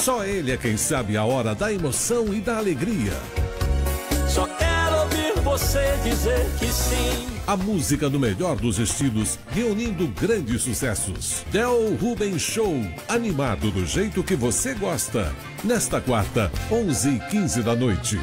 Só ele é quem sabe a hora da emoção e da alegria. Só quero ouvir você dizer que sim. A música no melhor dos estilos, reunindo grandes sucessos. Del Ruben Show, animado do jeito que você gosta. Nesta quarta, 11 e 15 da noite.